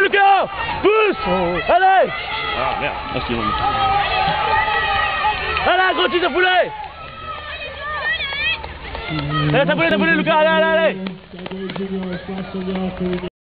Lucas Pousse Allez Ah merde, parce qu'ils vont Allez, continue de fouler Allez, t'as foulé, t'as foulé, Lucas, allez, allez, allez.